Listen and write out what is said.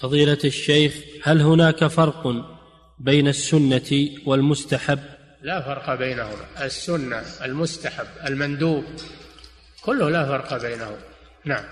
فضيلة الشيخ هل هناك فرق بين السنة والمستحب؟ لا فرق بينهما. السنة المستحب المندوب كله لا فرق بينهما. نعم.